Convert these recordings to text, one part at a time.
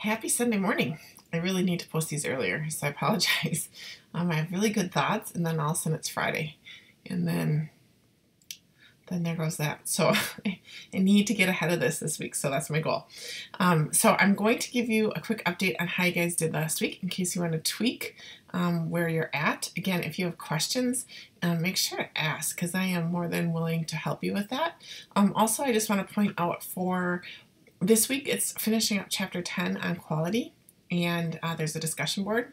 Happy Sunday morning. I really need to post these earlier, so I apologize. Um, I have really good thoughts, and then all of a sudden it's Friday. And then then there goes that. So I need to get ahead of this this week. So that's my goal. Um, so I'm going to give you a quick update on how you guys did last week in case you want to tweak um, where you're at. Again, if you have questions, um, make sure to ask because I am more than willing to help you with that. Um, also, I just want to point out for this week, it's finishing up chapter 10 on quality and uh, there's a discussion board.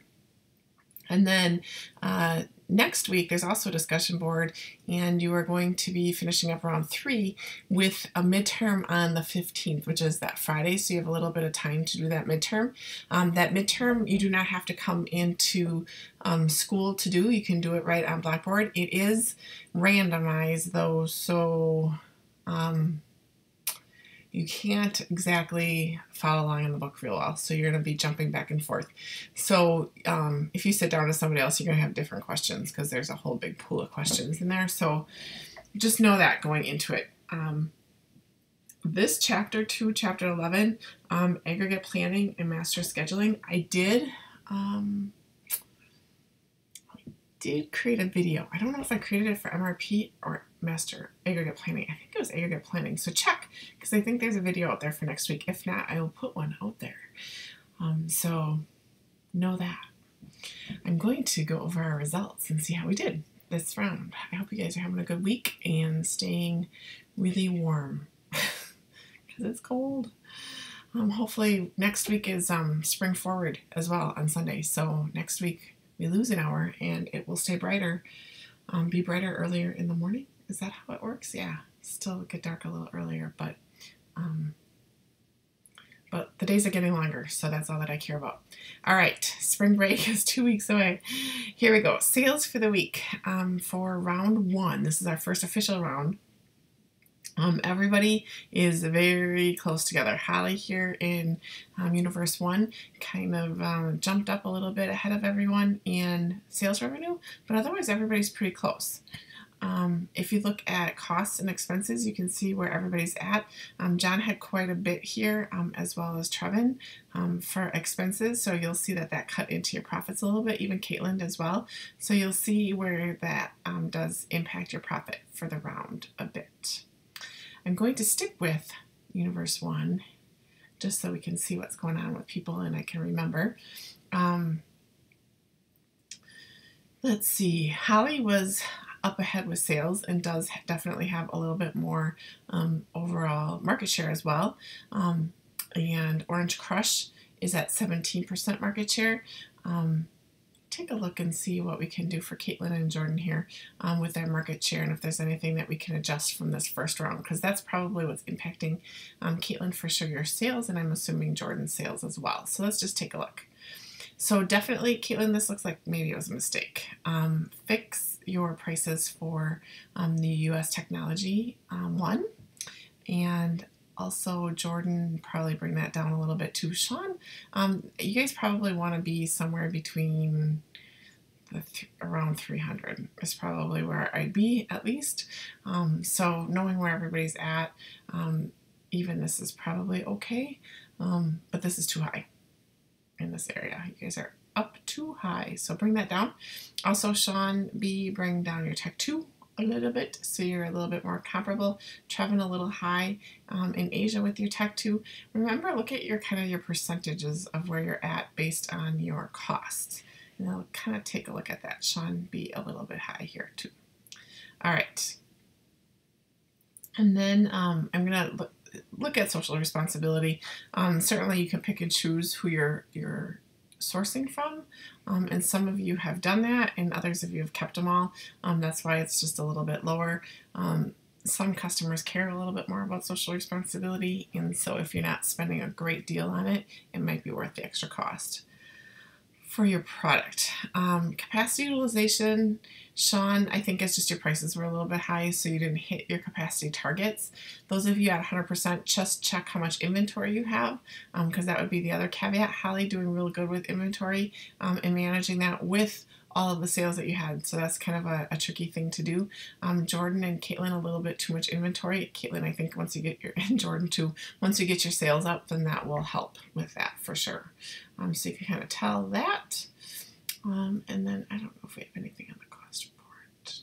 And then uh, next week, there's also a discussion board, and you are going to be finishing up round three with a midterm on the 15th, which is that Friday. So you have a little bit of time to do that midterm. Um, that midterm, you do not have to come into um, school to do, you can do it right on Blackboard. It is randomized though, so. Um, you can't exactly follow along in the book real well. So you're going to be jumping back and forth. So um, if you sit down with somebody else, you're going to have different questions because there's a whole big pool of questions in there. So just know that going into it. Um, this chapter 2, chapter 11, um, aggregate planning and master scheduling, I did. Um, did create a video. I don't know if I created it for MRP or Master Aggregate Planning. I think it was Aggregate Planning. So check, because I think there's a video out there for next week. If not, I will put one out there. Um, so know that. I'm going to go over our results and see how we did this round. I hope you guys are having a good week and staying really warm because it's cold. Um, hopefully next week is um, spring forward as well on Sunday. So next week we lose an hour and it will stay brighter, um, be brighter earlier in the morning. Is that how it works? Yeah, still get dark a little earlier, but um, but the days are getting longer, so that's all that I care about. All right, spring break is two weeks away. Here we go. Sales for the week um, for round one. This is our first official round. Um, everybody is very close together. Holly here in um, Universe 1 kind of um, jumped up a little bit ahead of everyone in sales revenue, but otherwise everybody's pretty close. Um, if you look at costs and expenses, you can see where everybody's at. Um, John had quite a bit here, um, as well as Trevin um, for expenses. So you'll see that that cut into your profits a little bit, even Caitlin as well. So you'll see where that um, does impact your profit for the round a bit. I'm going to stick with Universe 1 just so we can see what's going on with people and I can remember. Um, let's see, Holly was up ahead with sales and does definitely have a little bit more um, overall market share as well. Um, and Orange Crush is at 17% market share. Um, take a look and see what we can do for Caitlin and Jordan here um, with their market share and if there's anything that we can adjust from this first round because that's probably what's impacting um, Caitlin for sure your sales and I'm assuming Jordan's sales as well. So let's just take a look. So definitely, Caitlin, this looks like maybe it was a mistake. Um, fix your prices for um, the U.S. technology um, one, and also Jordan probably bring that down a little bit too. Sean, um, you guys probably want to be somewhere between th around 300 is probably where I'd be at least. Um, so knowing where everybody's at, um, even this is probably okay, um, but this is too high in this area. You guys are up too high, so bring that down. Also, Sean B, bring down your tech 2 a little bit so you're a little bit more comparable. Trevin a little high um, in Asia with your tech 2. Remember, look at your kind of your percentages of where you're at based on your costs. And I'll kind of take a look at that. Sean be a little bit high here too. All right. And then um, I'm going to look, look at social responsibility. Um, certainly you can pick and choose who you're, you're sourcing from. Um, and some of you have done that and others of you have kept them all. Um, that's why it's just a little bit lower. Um, some customers care a little bit more about social responsibility and so if you're not spending a great deal on it, it might be worth the extra cost. For your product, um, capacity utilization Sean, I think it's just your prices were a little bit high, so you didn't hit your capacity targets. Those of you at 100%, just check how much inventory you have, because um, that would be the other caveat. Holly doing real good with inventory um, and managing that with all of the sales that you had. So that's kind of a, a tricky thing to do. Um, Jordan and Caitlin, a little bit too much inventory. Caitlin, I think once you get your, and Jordan too, once you get your sales up, then that will help with that for sure. Um, so you can kind of tell that. Um, and then I don't know if we have anything on the cost report.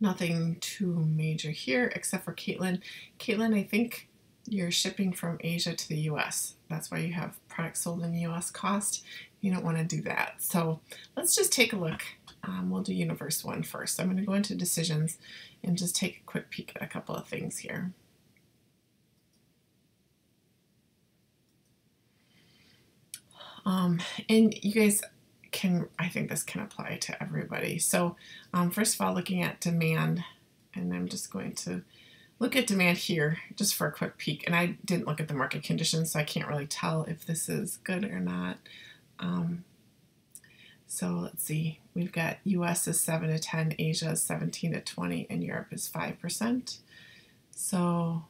Nothing too major here except for Caitlin. Caitlin, I think you're shipping from Asia to the US. That's why you have products sold in US cost. You don't want to do that. So let's just take a look. Um, we'll do universe one first. I'm going to go into decisions and just take a quick peek at a couple of things here. Um, and you guys can, I think this can apply to everybody. So um, first of all, looking at demand, and I'm just going to look at demand here just for a quick peek. And I didn't look at the market conditions, so I can't really tell if this is good or not. Um, so let's see, we've got US is 7 to 10, Asia is 17 to 20, and Europe is 5%. So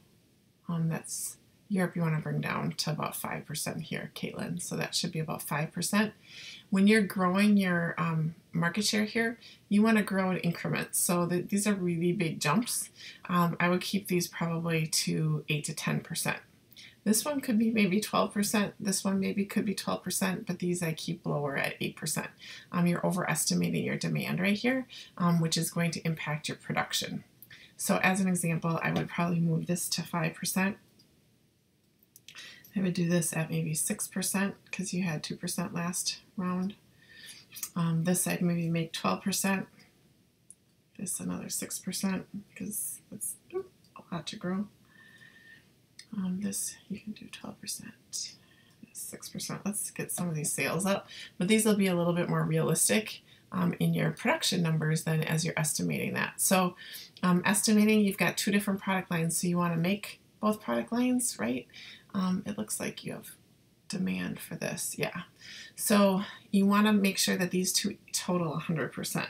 um, that's Europe you want to bring down to about 5% here, Caitlin. So that should be about 5%. When you're growing your um, market share here, you want to grow in increments. So the, these are really big jumps. Um, I would keep these probably to 8 to 10%. This one could be maybe 12%. This one maybe could be 12%, but these I keep lower at 8%. Um, you're overestimating your demand right here, um, which is going to impact your production. So as an example, I would probably move this to 5%. I would do this at maybe 6% because you had 2% last round. Um, this I'd maybe make 12%. This another 6% because it's a lot to grow. Um, this you can do 12%. 6%. Let's get some of these sales up. But these will be a little bit more realistic um, in your production numbers than as you're estimating that. So um, estimating, you've got two different product lines. So you want to make both product lines, right? Um, it looks like you have demand for this. Yeah. So you want to make sure that these two total 100%.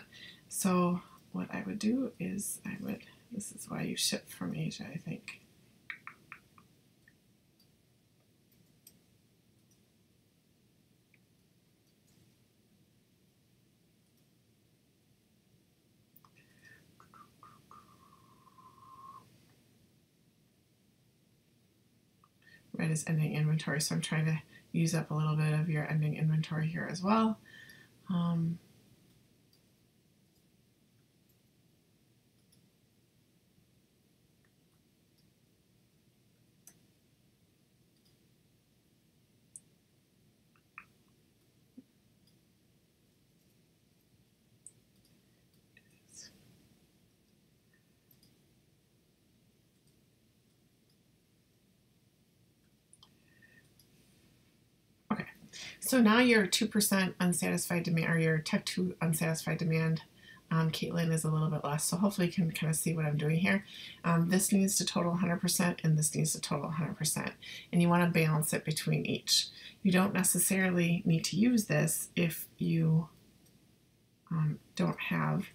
So what I would do is I would, this is why you ship from Asia, I think. Red is ending inventory, so I'm trying to use up a little bit of your ending inventory here as well. Um, So now your 2% unsatisfied demand, or your Tech 2 unsatisfied demand, um, Caitlin is a little bit less. So hopefully you can kind of see what I'm doing here. Um, this needs to total 100% and this needs to total 100%. And you want to balance it between each. You don't necessarily need to use this if you um, don't have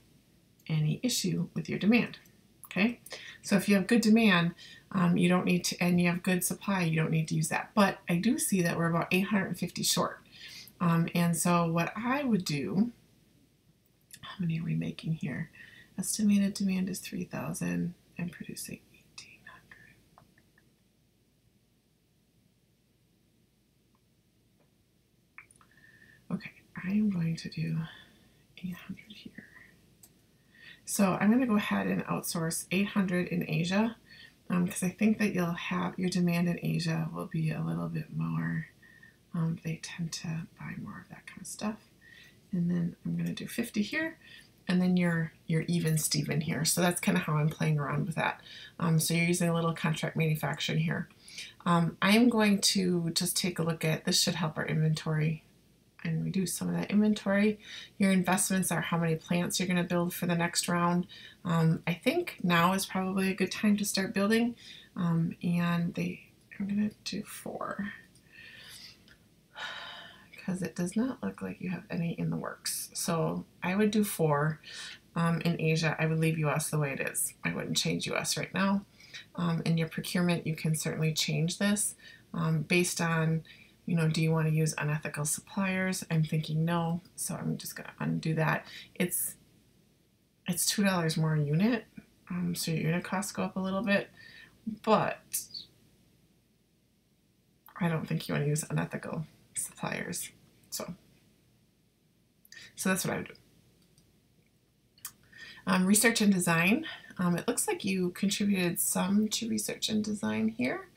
any issue with your demand. Okay, so if you have good demand, um, you don't need to, and you have good supply, you don't need to use that. But I do see that we're about 850 short. Um, and so what I would do, how many are we making here? Estimated demand is 3,000 and producing 1,800. Okay, I am going to do 800 here. So I'm going to go ahead and outsource 800 in Asia because um, I think that you'll have your demand in Asia will be a little bit more. Um, they tend to buy more of that kind of stuff. And then I'm going to do 50 here, and then you're you're even Steven here. So that's kind of how I'm playing around with that. Um, so you're using a little contract manufacturing here. Um, I am going to just take a look at this should help our inventory and reduce some of that inventory. Your investments are how many plants you're going to build for the next round. Um, I think now is probably a good time to start building. Um, and they I'm going to do four because it does not look like you have any in the works. So I would do four. Um, in Asia, I would leave US the way it is. I wouldn't change US right now. Um, in your procurement, you can certainly change this um, based on, you know, do you want to use unethical suppliers? I'm thinking no, so I'm just going to undo that. It's it's two dollars more a unit, um, so your unit costs go up a little bit, but I don't think you want to use unethical suppliers. So, so that's what I would do. Um, research and design. Um, it looks like you contributed some to research and design here.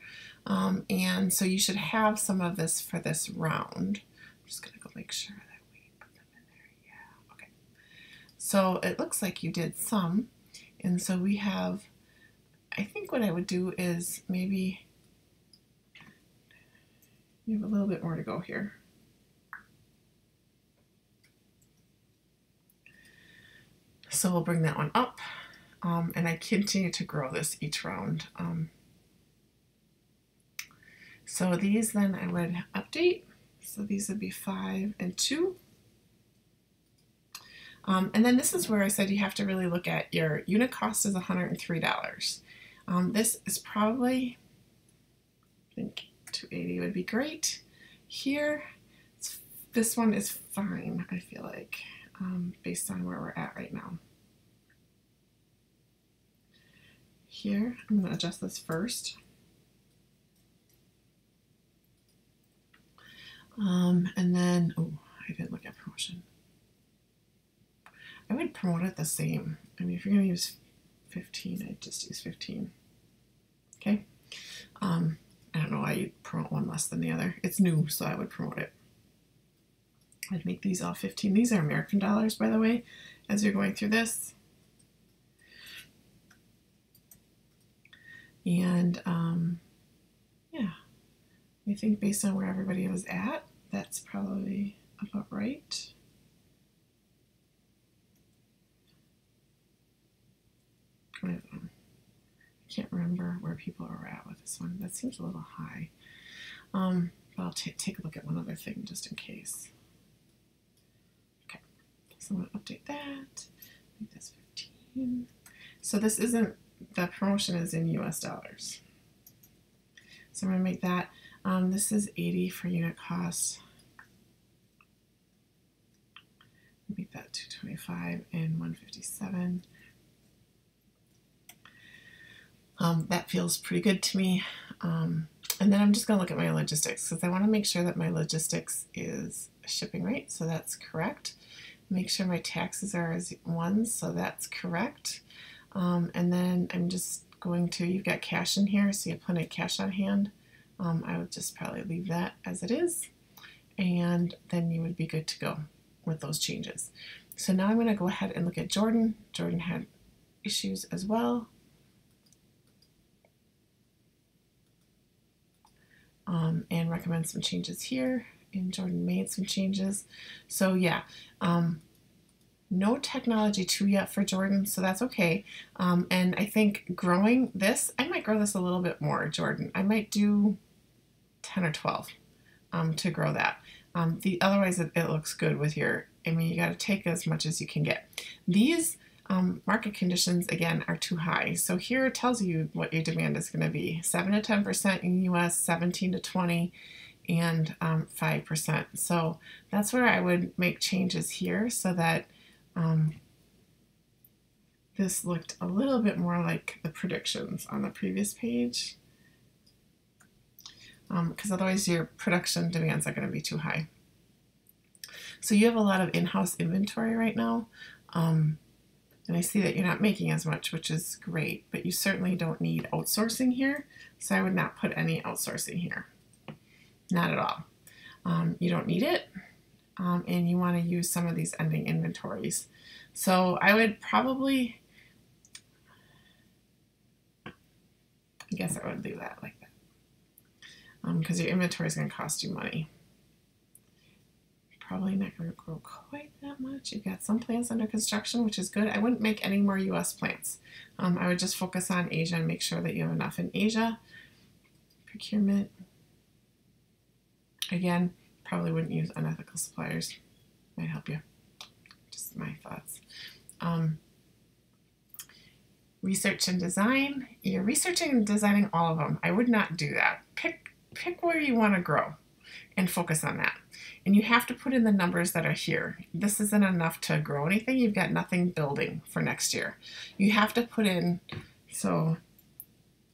Um, and so you should have some of this for this round. I'm just going to go make sure that we put them in there. Yeah, okay. So it looks like you did some. And so we have, I think what I would do is maybe, you have a little bit more to go here. So we'll bring that one up. Um, and I continue to grow this each round. Um, so these then I would update. So these would be five and two. Um, and then this is where I said you have to really look at your unit cost is $103. Um, this is probably, I think 280 would be great. Here, this one is fine, I feel like, um, based on where we're at right now. Here, I'm going to adjust this first. Um, and then, oh, I didn't look at promotion. I would promote it the same. I mean, if you're going to use 15, I'd just use 15. Okay. Um, I don't know why you'd promote one less than the other. It's new, so I would promote it. I'd make these all 15. These are American dollars, by the way, as you're going through this. And um, I think based on where everybody was at, that's probably about right. I can't remember where people are at with this one. That seems a little high. Um, but I'll take a look at one other thing just in case. Okay, so I'm going to update that. Make this 15. So this isn't the promotion is in US dollars. So I'm going to make that, um, this is 80 for unit cost. Make that 225 and 157. Um, that feels pretty good to me. Um, and then I'm just going to look at my logistics because I want to make sure that my logistics is shipping rate, so that's correct. Make sure my taxes are as ones, so that's correct. Um, and then I'm just going to, you've got cash in here, so you have plenty of cash on hand. Um, I would just probably leave that as it is. And then you would be good to go with those changes. So now I'm going to go ahead and look at Jordan. Jordan had issues as well. Um, and recommend some changes here. And Jordan made some changes. So yeah, um, no technology two yet for Jordan, so that's okay. Um, and I think growing this, I might grow this a little bit more, Jordan. I might do 10 or 12 um, to grow that. Um, the Otherwise, it, it, looks good with your, I mean, you got to take as much as you can get. These um, market conditions, again, are too high. So here it tells you what your demand is going to be. 7 to 10% in US, 17 to 20 and 5%. Um, so that's where I would make changes here so that um, this looked a little bit more like the predictions on the previous page because um, otherwise your production demands are going to be too high. So you have a lot of in-house inventory right now. Um, and I see that you're not making as much, which is great, but you certainly don't need outsourcing here. So I would not put any outsourcing here. Not at all. Um, you don't need it um, and you want to use some of these ending inventories. So I would probably, I guess I would do that like because um, your inventory is going to cost you money. Probably not going to grow quite that much. You've got some plants under construction, which is good. I wouldn't make any more U.S. plants. Um, I would just focus on Asia and make sure that you have enough in Asia. procurement. Again, probably wouldn't use unethical suppliers. Might help you. Just my thoughts. Um, research and design. You're researching and designing all of them. I would not do that. Pick pick where you want to grow and focus on that. And you have to put in the numbers that are here. This isn't enough to grow anything. You've got nothing building for next year. You have to put in, so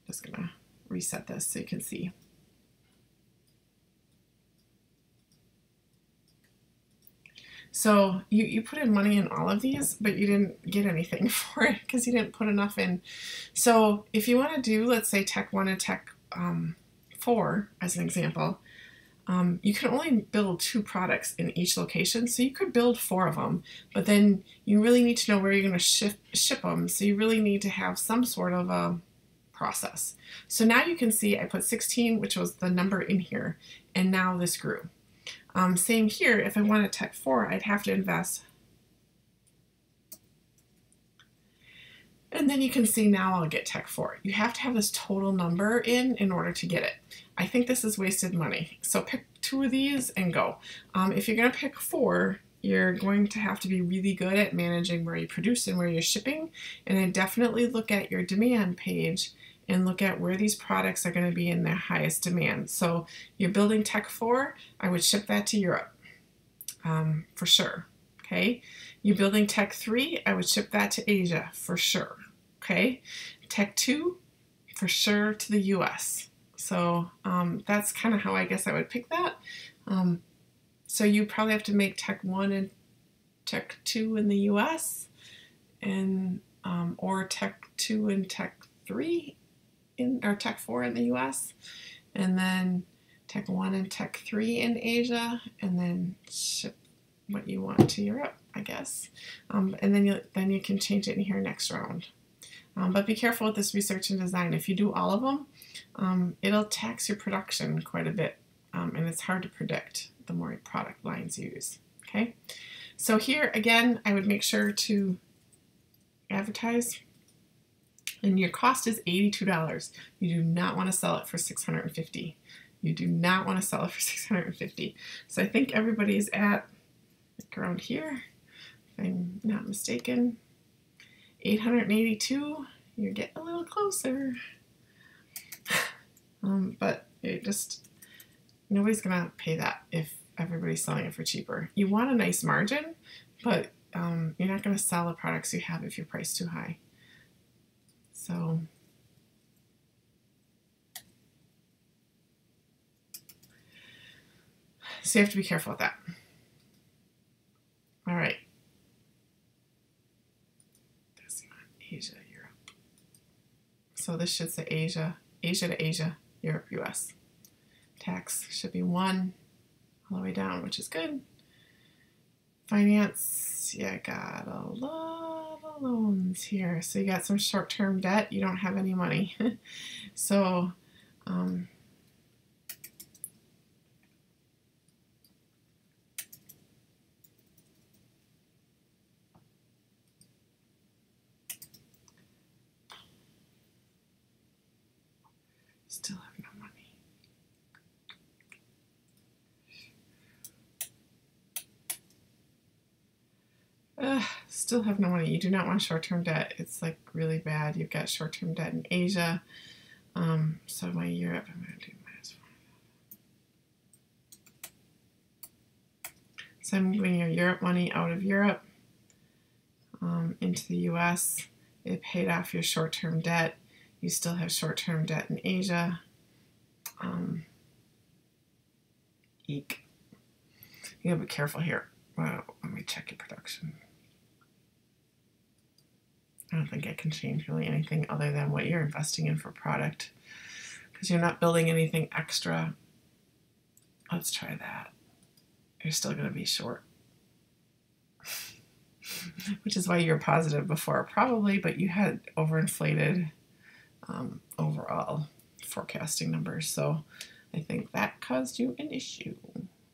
just gonna reset this so you can see. So you, you put in money in all of these, but you didn't get anything for it because you didn't put enough in. So if you want to do, let's say Tech 1 and Tech um, 4 as an example, um, you can only build two products in each location. So you could build four of them, but then you really need to know where you're going to ship, ship them. So you really need to have some sort of a process. So now you can see I put 16, which was the number in here, and now this grew. Um, same here, if I wanted Tech 4, I'd have to invest. And then you can see now I'll get Tech 4. You have to have this total number in in order to get it. I think this is wasted money. So pick two of these and go. Um, if you're going to pick four, you're going to have to be really good at managing where you produce and where you're shipping. And I definitely look at your demand page and look at where these products are going to be in their highest demand. So you're building Tech 4, I would ship that to Europe um, for sure. Okay. You're building Tech 3, I would ship that to Asia for sure. Okay. Tech 2, for sure to the US. So um, that's kind of how I guess I would pick that. Um, so you probably have to make Tech 1 and Tech 2 in the US and um, or Tech 2 and Tech 3 in or Tech 4 in the US, and then Tech 1 and Tech 3 in Asia, and then ship what you want to Europe, guess. Um, and then you then you can change it in here next round. Um, but be careful with this research and design. If you do all of them, um, it'll tax your production quite a bit, um, and it's hard to predict the more product lines you use. Okay, so here again, I would make sure to advertise and your cost is $82. You do not want to sell it for 650. You do not want to sell it for 650. So I think everybody's at like around here, if I'm not mistaken. 882, you're getting a little closer. um, but it just, nobody's gonna pay that if everybody's selling it for cheaper. You want a nice margin, but um, you're not gonna sell the products you have if your price too high. So So you have to be careful with that. All right. That's not Asia, Europe. So this should say Asia, Asia to Asia, Europe, US. Tax should be one all the way down, which is good. Finance, yeah, got a lot of loans here. So you got some short-term debt. You don't have any money. so um, still have no money. Still have no money. You do not want short-term debt. It's like really bad. You've got short-term debt in Asia. Um, so my Europe, I'm going to do minus four. So I'm moving your Europe money out of Europe um, into the U.S. It paid off your short-term debt. You still have short-term debt in Asia. Um, eek. You gotta be careful here. Well, let me check your production. I don't think I can change really anything other than what you're investing in for product because you're not building anything extra. Let's try that. You're still going to be short. Which is why you're positive before, probably, but you had overinflated um, overall forecasting numbers. So I think that caused you an issue.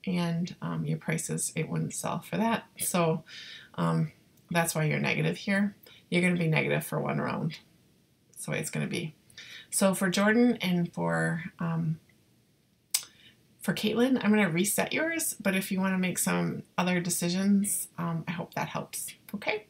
And um, your prices, it wouldn't sell for that. So um, that's why you're negative here you're going to be negative for one round. That's the way it's going to be. So for Jordan and for um, for Caitlin, I'm going to reset yours, but if you want to make some other decisions, um, I hope that helps. Okay?